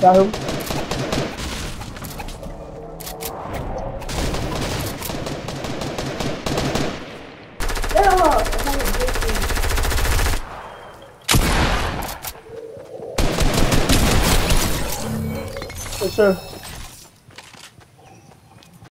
Got him. Yes, sir.